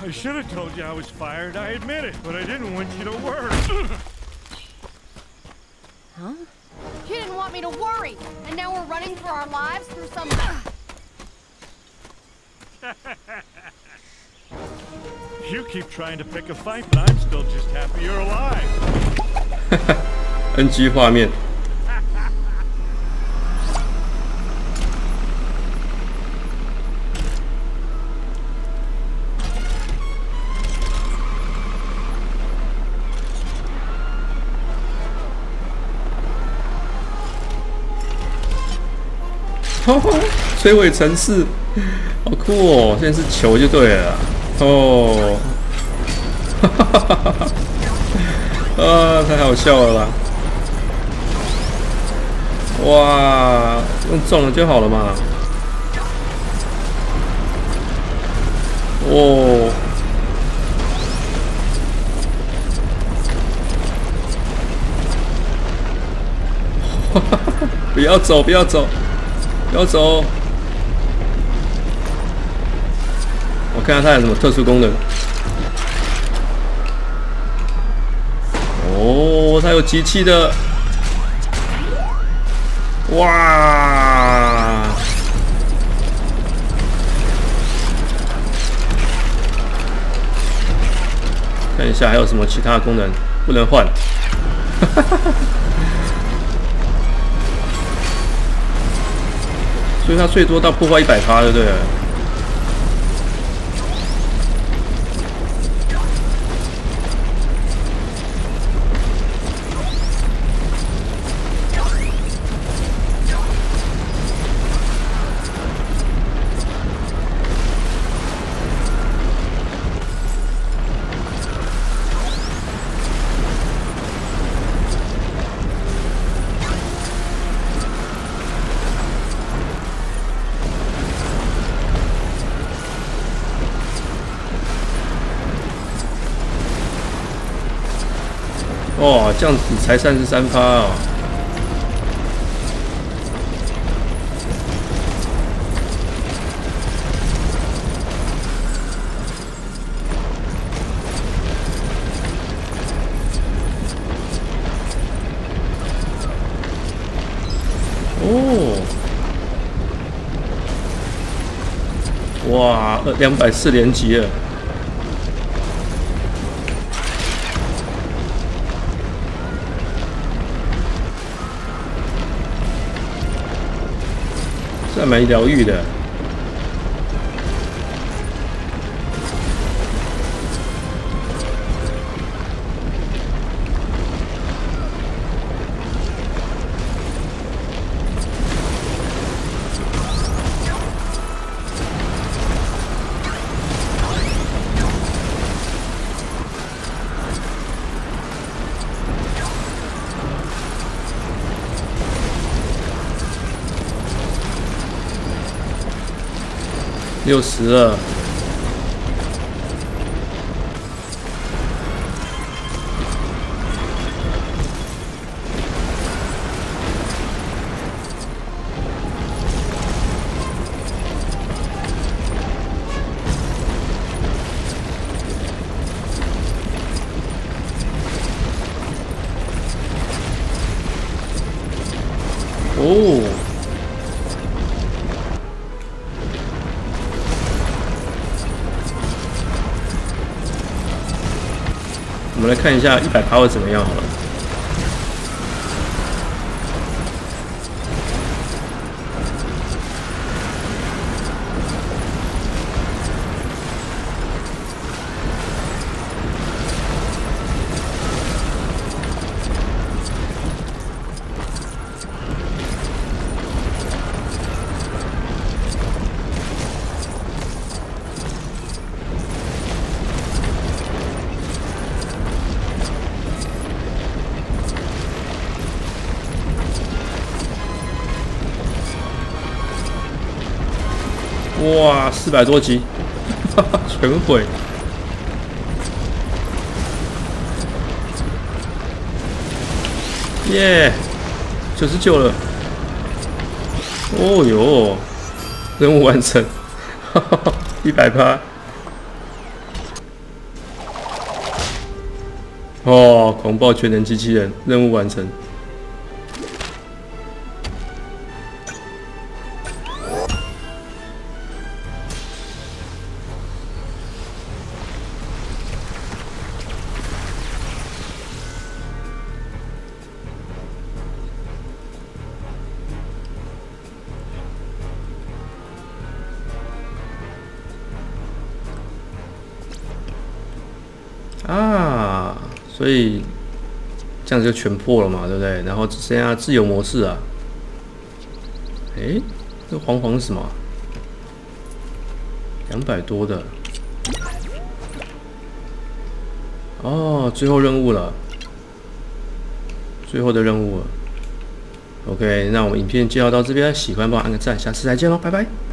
I should have told you I was fired. I admit it, but I didn't want you to work. Huh? You didn't want me to worry, and now we're running for our lives through some. you keep trying to pick a fight, but I'm still just happy you're alive. NG 画面。摧毁城市，好酷哦！现在是球就对了哦，哈哈哈哈哈！啊，太好笑了吧！哇，用中了就好了嘛！哦，不要走，不要走！要走！我看看它有什么特殊功能。哦，它有机器的！哇！看一下还有什么其他功能不能换。哈哈哈哈所以它最多到破坏一百发，对不对？哇，这样子才三十三发啊！哦，哇，两百四连击了。还蛮疗愈的。六十，哦。我们来看一下一百趴会怎么样好了。哇，四百多级，全毁。耶，九十九了。哦哟，任务完成，一百趴。哦，狂暴全能机器人任务完成。所以这样就全破了嘛，对不对？然后只剩下自由模式啊。诶，这黄黄是什么？两百多的。哦，最后任务了，最后的任务了。OK，那我们影片介绍到这边，喜欢帮我按个赞，下次再见喽，拜拜。